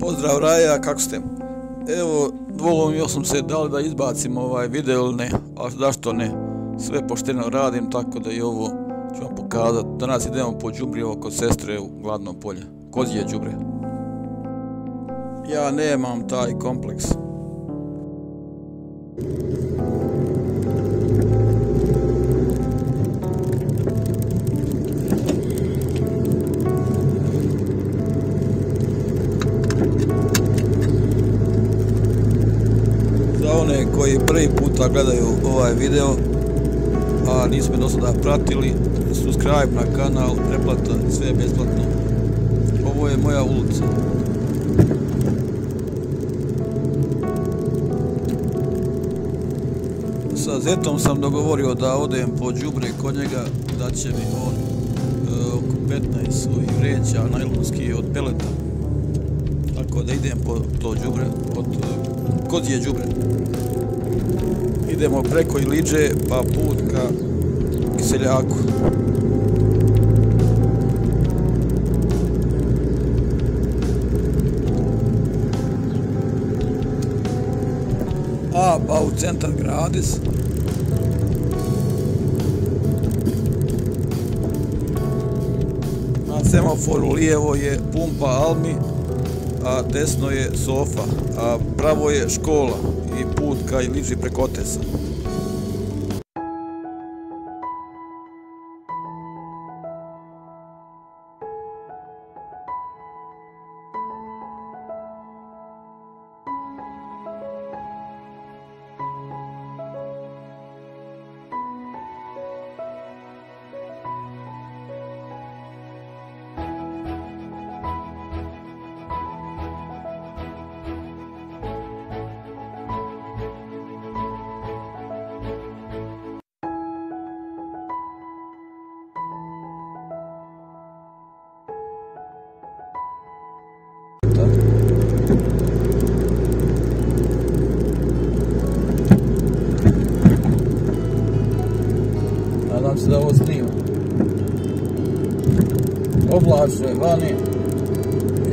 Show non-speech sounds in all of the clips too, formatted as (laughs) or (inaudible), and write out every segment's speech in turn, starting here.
Pozdrav Raja, kako ste? Evo, dvolomio sam se da li da izbacim ovaj video ili ne, a zašto ne? Sve pošteno radim, tako da i ovo ću vam pokazati. Danas idemo po Đubrijevo kod sestre u Gladno polje. Kozije džubre. Ja nemam taj kompleks. Prvi puta gledaju ovaj video a nismo do sada pratili. Subscribe na kanal preplata sve je besplatno. Ovo je moja ulica. Sa Zetom sam dogovorio da odem po džubre kod njega da će mi on e, oko 15 svojih vreća najlonski od peleta. Tako da idem po to džubre od je džubre idemo preko Iliđe pa put ka Kiseljaku. A pa u centar Gradis na semaforu lijevo je pumpa Almi a desno je sofa, a pravo je škola i put ka Iliđi preko Otesa. Da ovo snima. Oblačno je vani.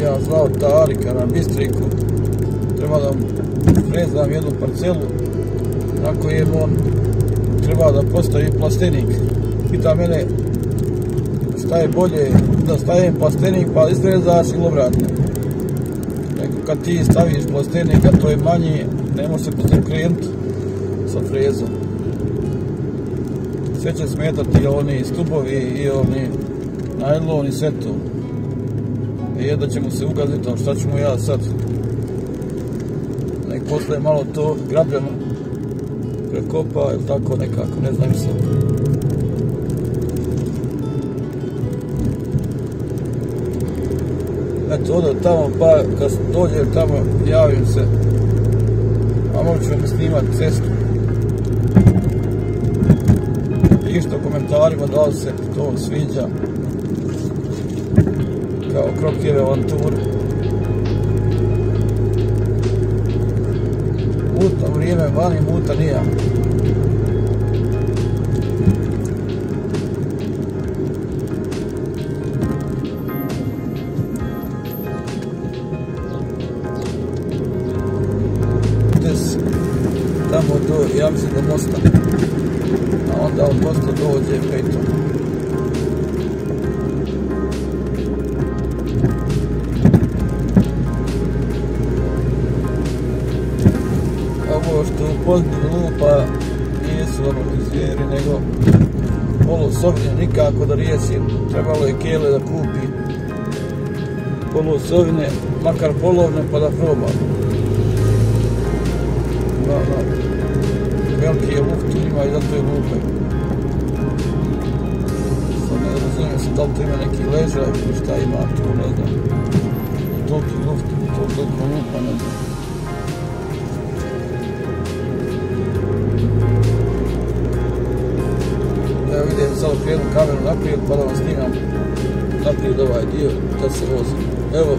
Ja zvao Tarika na Bistriku. Treba da prezam jednu parcelu. na je on treba da postavi plastenik. Pita mene šta je bolje da stavim plastenik pa izrezaš ili obratno. Neko kad ti staviš plastenik, a to je manji, ne može se krenuti sa frezom sve će smetati oni stubovi i oni najlon i sve to. I jedno će mu se ugaziti, ali šta ću mu ja sad? Nek posle malo to grabljeno prekopa ili tako nekako, ne znam se. Eto, odo tamo, pa kad dođe tamo, javim se. A moću vam snimati cestu isto komentarima da li se to sviđa kao krokijeve avanture. Muta vrijeme vani, muta nija. Tamo do, ja mislim do mosta a onda dođe pa i to. Ovo što u pozdinu lupa nisu amortizeri, nego polosovnje nikako da rijesim. Trebalo je kele da kupi polosovne, makar polovne pa da probam. Da, da veliki je luft u njima i zato je lupe. Sad ne razumijem se da li to ima neki ležaj ili šta ima tu, ne znam. Toliki luft, to toliko lupa, ne znam. Evo vidim sad okrenu kameru naprijed pa da vam snimam naprijed ovaj dio da se vozim. Evo,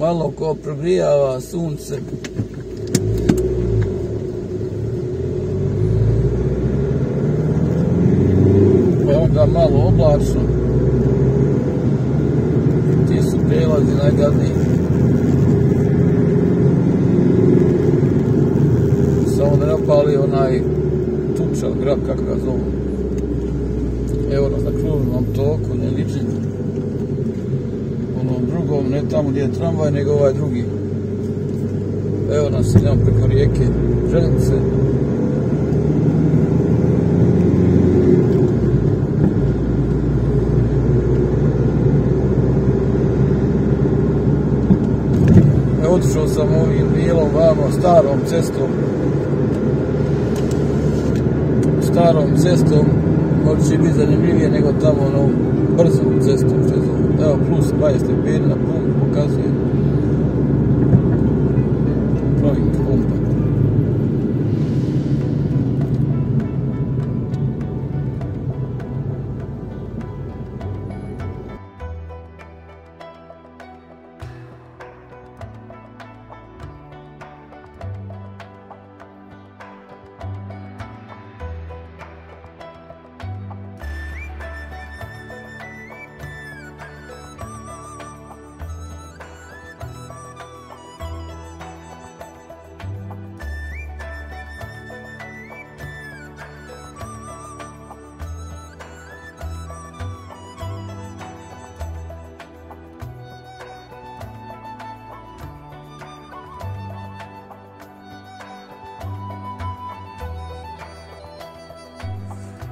malo ko progrijava sunce. Pa onda malo oblačno. Ti su prelazi najgadniji. Samo da ne opali onaj tučan grab, kako ga zovu. Evo nas na kružnom toku, ne liči ne tamo gdje je tramvaj, nego ovaj drugi. Evo nas, idemo preko rijeke Ženice. E, otišao sam ovim dijelom vamo, starom cestom. Starom cestom, možda će biti zanimljivije nego tamo ono brzo cestom, što je zove. Evo, plus 20 stepeni na pumpu pokazuje. Ploving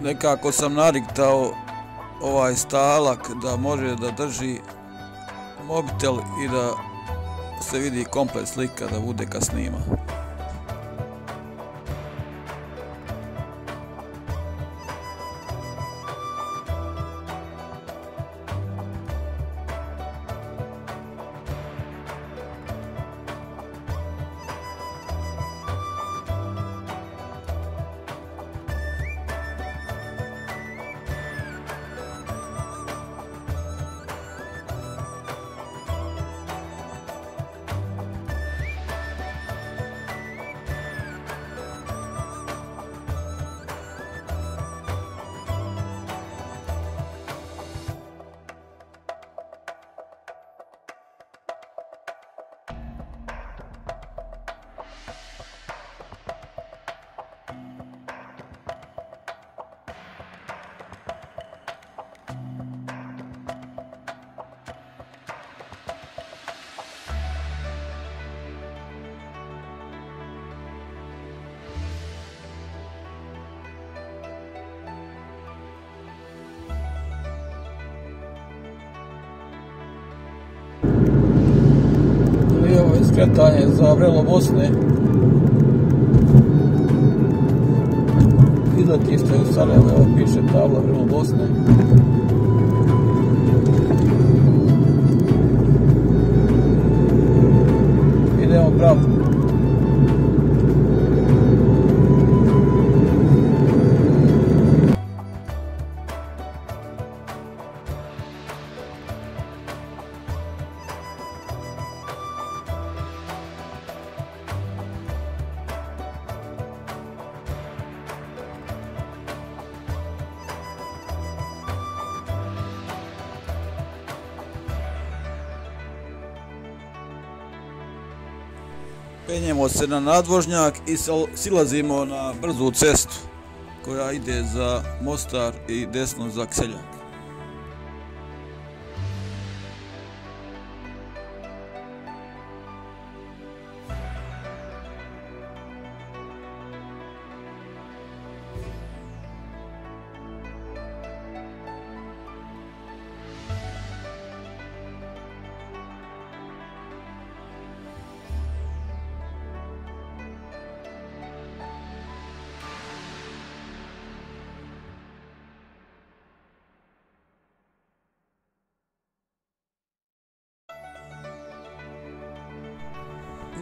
nekako sam nariktao ovaj stalak da može da drži mobitel i da se vidi komplet slika da bude kad snima. Kretanje za vrelo Bosne. Izletište u Sarajevo, evo piše tabla vrelo Bosne. Idemo pravo. Penjemo se na nadvožnjak i silazimo na brzu cestu koja ide za Mostar i desno za Kseljak.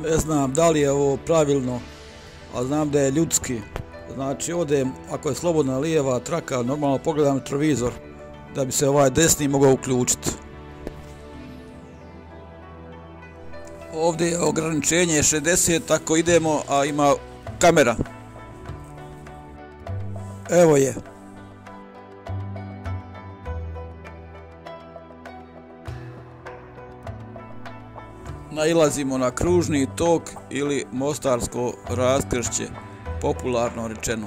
Ne znam da li je ovo pravilno, a znam da je ljudski. Znači, odem, ako je slobodna lijeva traka, normalno pogledam trovizor, da bi se ovaj desni mogao uključiti. Ovdje je ograničenje 60, tako idemo, a ima kamera. Evo je. Nailazimo na kružni tok ili mostarsko raskršće, popularno rečeno.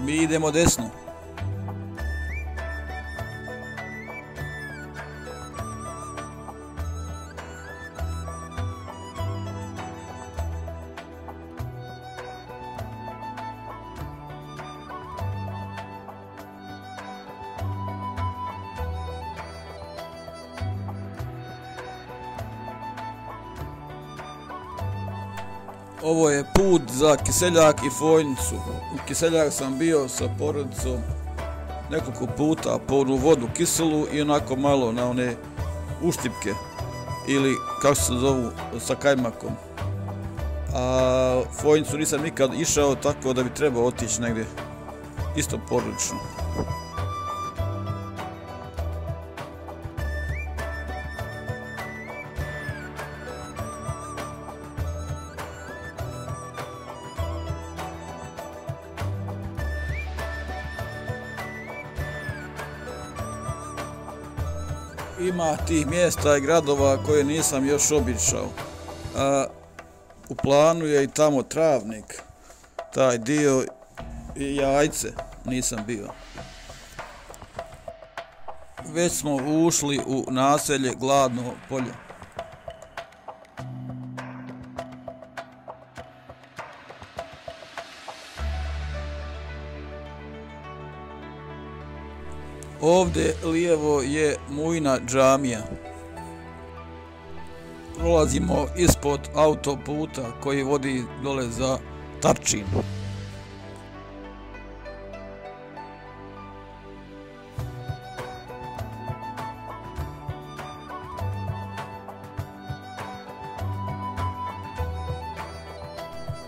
Mi idemo desno. Ovo je put za Kiseljak i Fojnicu. U Kiseljak sam bio sa porodicom nekoliko puta po onu vodu kiselu i onako malo na one uštipke ili kako se zovu sa kajmakom. A Fojnicu nisam nikad išao tako da bi trebao otići negdje isto porodično. Ima tih mjesta i gradova koje nisam još obišao. A, u planu je i tamo travnik, taj dio i jajce nisam bio. Već smo ušli u naselje Gladno polje. Ovde lijevo je Mujna džamija. Prolazimo ispod autoputa koji vodi dole za Tarčin.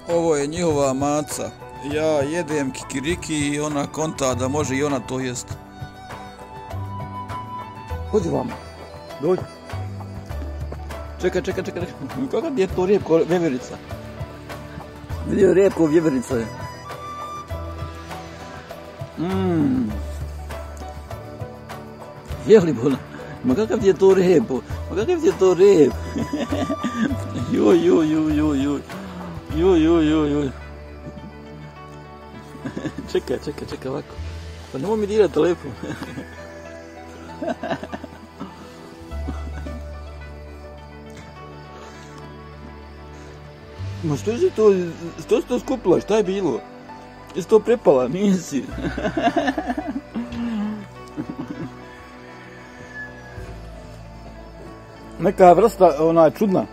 Ovo je njihova maca. Ja jedem kikiriki i ona konta da može i ona to jesti. Dođi vama. Dođi. Čekaj, čekaj, čekaj. Kako je to repko, vjeverica? Vidio repko, vjeverica je. Mmm. Jeli bona? Ma kakav je to repo? Ma kakav je to rep? (laughs) joj, joj, joj, joj, joj. Joj, joj, joj, joj. (laughs) čekaj, čekaj, čekaj ovako. Pa nemoj mi dirati telefon. (laughs) Ma što si to, što si to skupila, šta je bilo? Jesi to prepala, nisi? Neka vrsta, ona je čudna.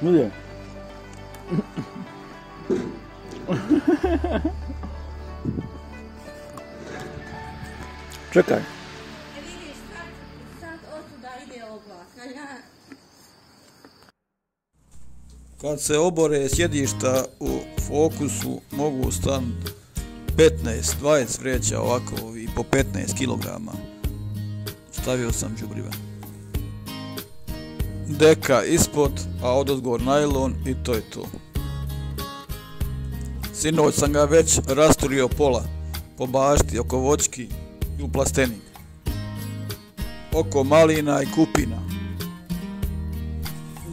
Milje. Čekaj. Kad se obore sjedišta u fokusu, mogu stan 15-20 vreća ovako i po 15 kg. Stavio sam džubriva. Deka ispod, a od odgovor najlon i to je to. Sinoć sam ga već rasturio pola po bašti oko vočki u plastenik. Oko malina i kupina.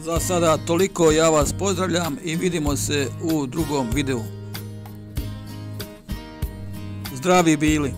Za sada toliko, ja vas pozdravljam i vidimo se u drugom videu. Zdravi bili!